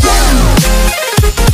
go.